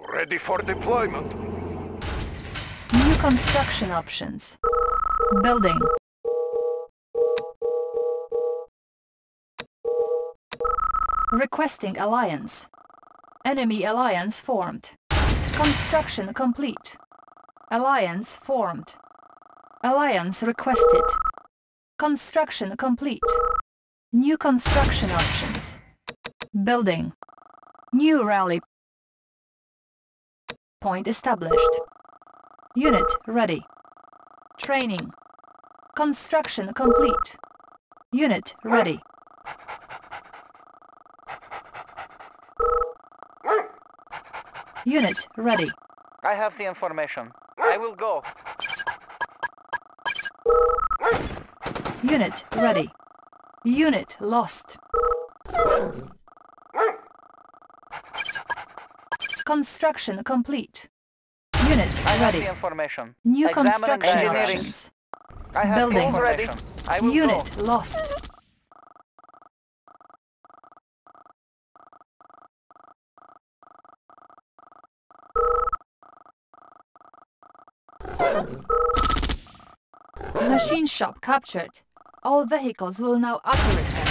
Ready for deployment. New construction options. Building. Requesting alliance. Enemy alliance formed. Construction complete. Alliance formed. Alliance requested. Construction complete. New construction options. Building. New rally point established. Unit ready. Training. Construction complete. Unit ready. Unit ready. I have the information. I will go. Unit ready. Unit lost. Construction complete. Unit I have the ready. information. New Examining construction engineering. options. I have Building. Ready. I will Unit go. lost. Machine shop captured. All vehicles will now auto repair.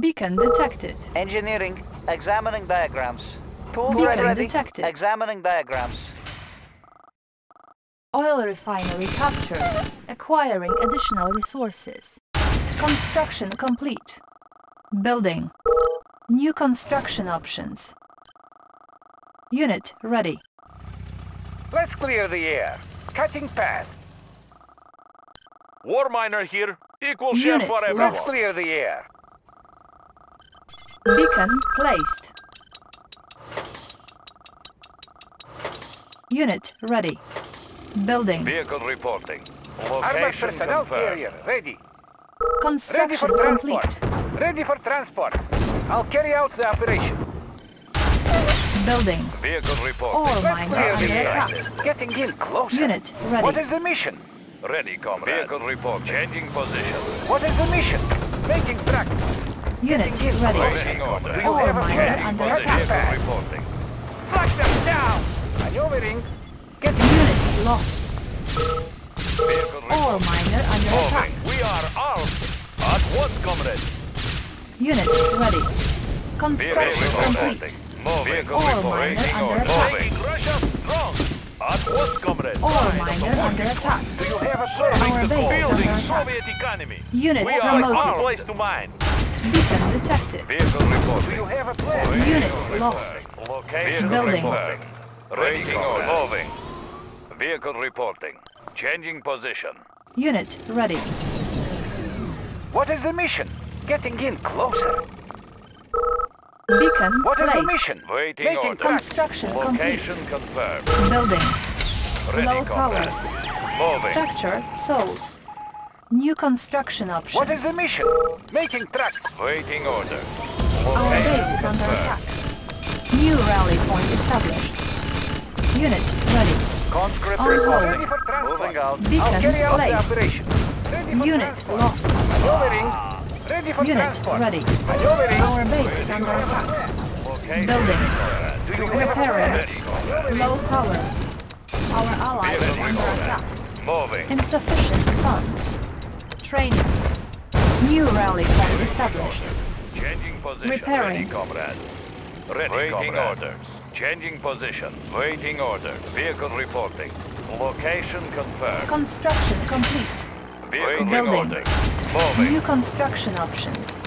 Beacon detected. Engineering. Examining diagrams. Tools Beacon ready. detected. Examining diagrams. Oil refinery captured. Acquiring additional resources. Construction complete. Building. New construction options. Unit ready. Let's clear the air. Cutting path. War miner here. Equal share Unit for everyone. Let's clear the air. Beacon placed. Unit ready. Building. Vehicle reporting. Armored personnel confirmed. carrier ready. Ready Construction for complete. transport. Ready for transport. I'll carry out the operation. Building. Vehicle reporting. Ore Let's under attack. Getting in closer. Unit ready. is the mission? Ready, comrade. Vehicle report. Changing position. What is the mission? Making track. Unit ready. Waiting order. Do you Ore have a miner plan? under attack. Vehicle reporting. Flush them down. Maneuvering. Getting Unit lost. Vehicle Ore reporting. miner under attack. We are armed. At once, comrade. Unit ready. Construction complete. reporting. Moving. Vehicle miner under attack. Russia strong. At once, comrade. Ore miner under attack. Do you have a Serving Our the base is building under. Soviet economy. Unit We are promoted. our place to mine. Beacon detected. Vehicle reporting. Do you have a plan? Unit lost. Location Building. reporting. Ready order. Moving. Vehicle reporting. Changing position. Unit ready. What is the mission? Getting in closer. Beacon What is the mission? Waiting Making order. track. Construction complete. Confirmed. Building. Ready, Low comrade. power. Moving. Structure sold. New construction options. What is the mission? Making tracks. Waiting order. Our base Location is under attack. New rally point established. Unit ready. Conscript On hold. reporting. Ready for transport. Moving out. I'll Beacon carry out the placed. operation. Ready for Unit transport. lost. Maneuvering. Ready for Unit transport. ready. Maneuvering. Our base is under attack. Location Building. confirmed. Do you Repairing. plan? Low power. Our ally is under comrade. attack. Moving. Insufficient funds. Training. New rally point established. Changing position. Repairing. Ready, comrade. Ready, Waiting orders. Changing position. Waiting orders. Vehicle reporting. Location confirmed. Construction complete. Vehicle Building. Moving. New construction options.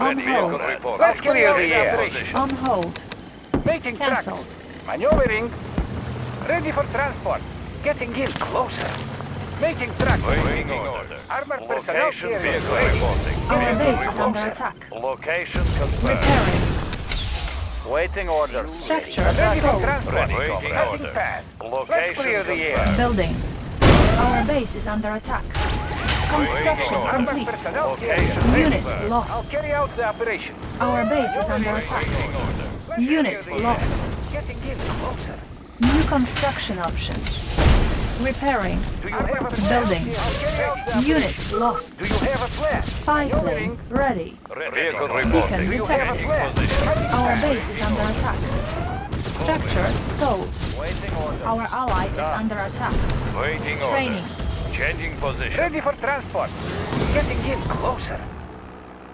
On Ready, vehicle hold. reporting. Let's clear the air. On hold. Making tracks. Cancelled. Maneuvering. Ready for transport. Getting in closer. Making tracks. Waiting order. Armored personnel Location carrier vehicle reporting. Our Vehicle base is under attack. Location confirmed. Repairing. Waiting orders. Structure Ready for sold. Ready, Cutting comrade. path. Location Let's clear the air. Building. Our base is under attack. Construction complete. Location. Unit confirmed. I'll lost. carry out the operation. Our base is under attack. Waiting order. Let's Unit lost. air. Getting in closer. New construction options. Repairing. Do you have a plan? Building. I'll carry out the operation. Unit lost. Do you have a plan? Spy plane ready. Vehicle Beacon reporting. detected. Changing position. Our base is under attack. Structure sold. Waiting orders. Our ally is ah. under attack. Waiting Training. Changing position. Ready for transport. Getting in closer.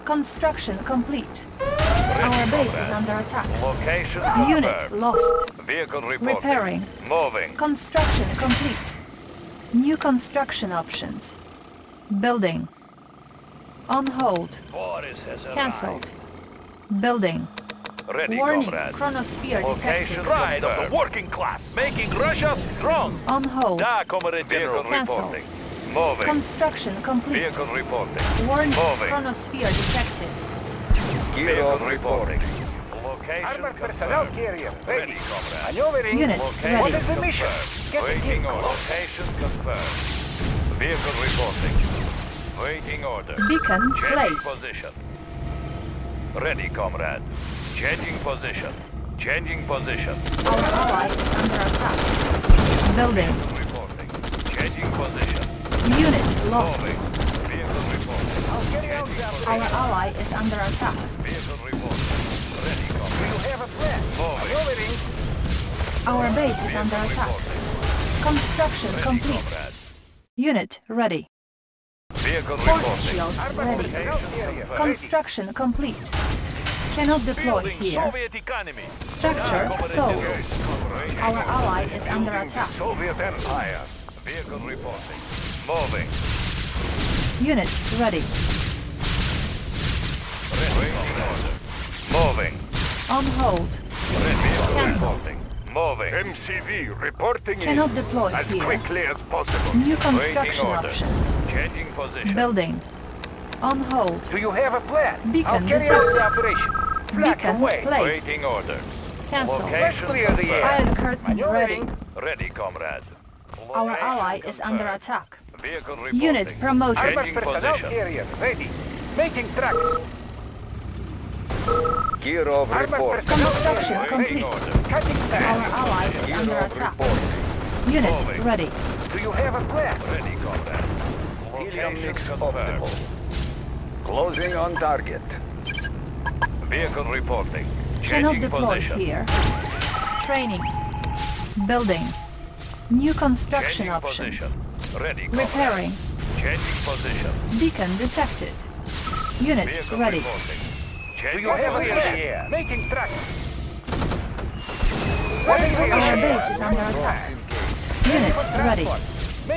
Construction complete. Our base is under attack. Location Unit lost. Vehicle reporting. Repairing. Moving. Construction complete. New construction options. Building. On hold. Boris has. Cancelled. Building. Ready, Warning. comrade. Chronosphere Location detected. pride of the working class. Making Russia strong. On hold. Da, comrade Vehicle Cancelled. reporting. Moving. Construction complete. Vehicle reporting. Warning. Moving. Chronosphere detected. Vehicle reporting. Location Armored personnel carrier. Ready, Ready. Maneuvering. Unit Location ready. is the mission? confirmed. Getting Waiting in order. Location confirmed. Vehicle reporting. Waiting order. Beacon Changing placed. position. Ready, comrade. Changing position. Changing position. Our ally is under attack. Building. Reporting. Changing position. Unit lost. Moving. Vehicle reporting. I'll carry out the Our ally is under attack. Vehicle reporting. Ready, Do you comrade. have a plan? Moving. Maneuvering. Our base is under attack. Construction complete. Unit ready. Force shield ready. personnel carrier. Ready. Construction complete. Cannot deploy here. Structure sold. Our ally is under Building attack. Soviet Empire. Vehicle reporting. Moving. Unit ready. Ready. On hold. Ready. Cancel. Reporting. Moving. MCV reporting Cannot in deploy as here. quickly as possible. New construction options. Changing position. Building. On hold. Do you have a plan? Beacon I'll carry out the operation. Flag Beacon away. placed. Waiting orders. Cancel. Location Let's clear the air. Iron curtain ready. Ready, comrade. Our Location ally is under attack. Vehicle reporting. Unit promoted. Armored Changing personnel position. carrier. Ready. Making tracks. Gear of Armored report. Construction complete. Waiting order. Cutting Our ally is Gear under attack. report. Unit Moving. ready. Do you have a plan? Ready, comrade. Helium Location mix confirmed. optimal. Closing on target. Vehicle reporting. Cannot Changing deploy position. here. Training. Building. New construction Changing options. position. Ready, comrade. Repairing. Changing position. Beacon detected. Unit Vehicle ready. reporting. Do Changing you have a position. plan? Making tracks. Our base is under attack. Unit ready.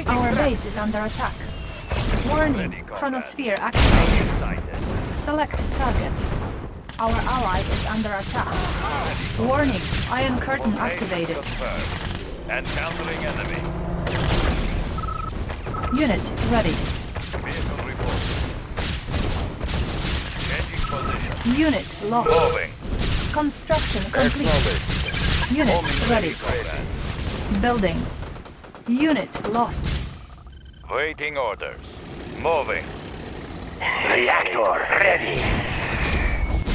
Our base is under attack. Warning. Chronosphere activated. Select target. Our ally is under attack. Warning. Iron curtain activated. confirmed. Encountering enemy. Unit ready. Vehicle reporting. Changing position. Unit lost. Moving. Construction complete. Acknowledged. Unit ready. Comrade. Building. Unit lost. Waiting orders. Moving. Reactor ready.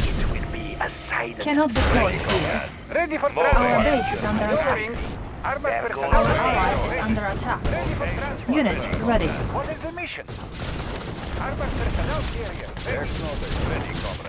It will be a silent. Cannot deploy here. Ready for Moving. Our transport. base is under attack. Our ally is under attack. Ready for. Unit ready. What is the mission? Armored personnel carrier. Ready. Ready, comrade.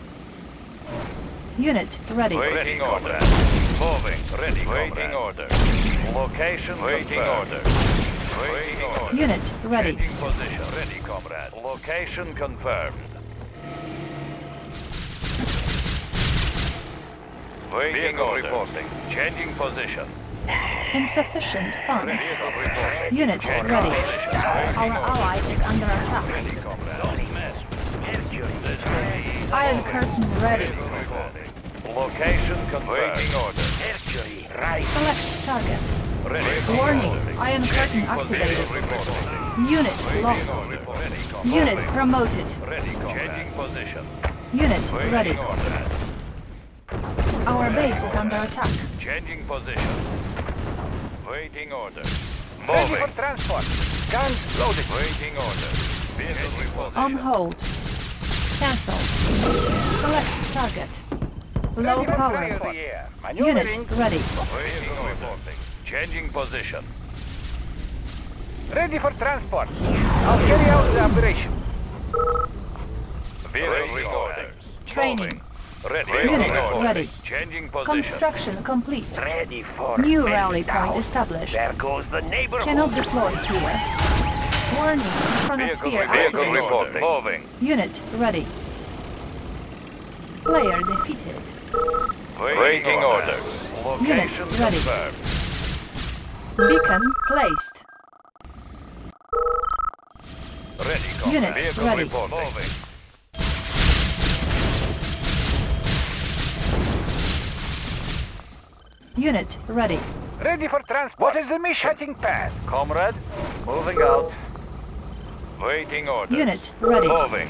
Unit ready. Waiting order. Moving. Ready. Waiting order. Location. Waiting order. Waiting order. Unit ready. Changing position. Ready, comrade. Location confirmed. Waiting order. reporting. Changing position. Insufficient funds. Vehicle reporting. Unit Changing ready. position. Our ally is under attack. Ready, comrade. Don't mess. This will be Iron curtain ready. Location confirmed. Waiting order. Mercury right. Select target. Ready. Warning. Iron curtain activated. Unit lost. order. Unit promoted. Ready. Changing position. Unit ready. Our base is under attack. Changing position. Waiting orders. Ready for transport. Guns loaded. Waiting orders. Vehicle reposition. On hold. Cancel. Select target. Low power. fire the air. Unit Maneuvering. ready. Vehicle reporting. Changing position. Ready for transport. I'll carry out the operation. Vehicle orders. Training. Moving. Ready. Unit ready. Changing position. Construction complete. Ready for New meltdown. rally point established. There goes the neighborhood. Cannot deploy here. Warning. Vehicle, Chronosphere vehicle activated. reporting. Moving. Unit ready. Player defeated. Waiting orders. Location Unit ready. confirmed. Beacon placed. Ready. Comrade. Unit Vehicle ready. reporting. Moving. Unit ready. Ready for transport. What is the mission? Cutting path. Comrade, moving out. Waiting orders. Unit ready. Moving.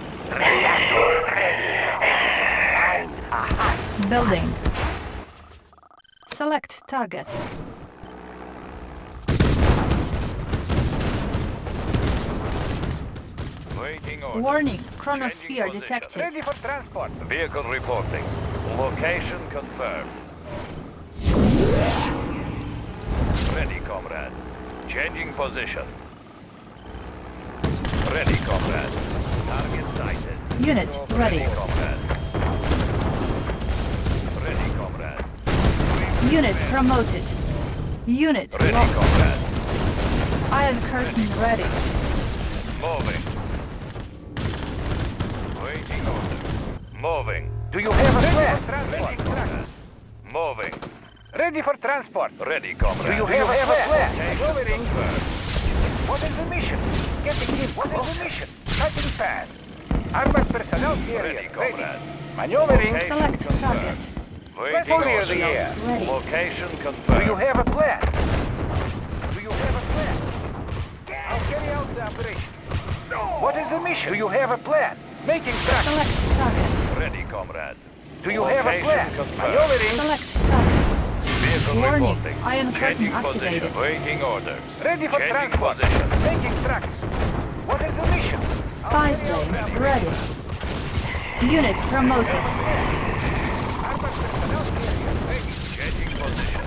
Building. Select target. Waiting orders. Warning. Chronosphere detected. Ready for transport. Vehicle reporting. Location confirmed. Ready, comrade. Changing position. Ready, comrade. Target sighted. Unit ready. comrade. Ready, comrade. Unit promoted. Unit Ready, lost. comrade. Iron curtain ready. Moving. Waiting order. Moving. Do you have a plan? Ready, comrade. Moving. Ready for transport. Ready, comrade. Do you have a plan? Location Maneuvering. confirmed. What is the mission? Getting in. What is the mission? Cutting path. Armored personnel carrier. Ready, comrade. Maneuvering. Okay. Select target. Let's Waiting clear the air. Ready. Location confirmed. Do you have a plan? Do you have a plan? I'll carry out the operation. No. What is the mission? Do you have a plan? Making tracks. Select target. Ready, comrade. Do you have a plan? confirmed. Maneuvering. Select target. Vehicle Warning. reporting. Iron curtain Changing position. Waiting orders. Ready for Changing transport. position. Making tracks. What is the mission? Spy plane ready. Unit promoted. Armored personnel carrier. Ready. Changing position.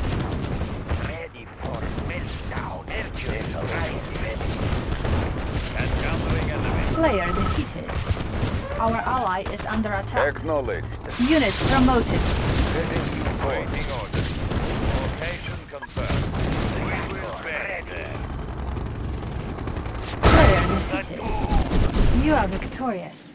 Ready for meltdown. Urgent. Rise ready. Encountering enemy. Player defeated. Our ally is under attack. Acknowledged. Unit promoted. Waiting orders. Confirmed. You are victorious.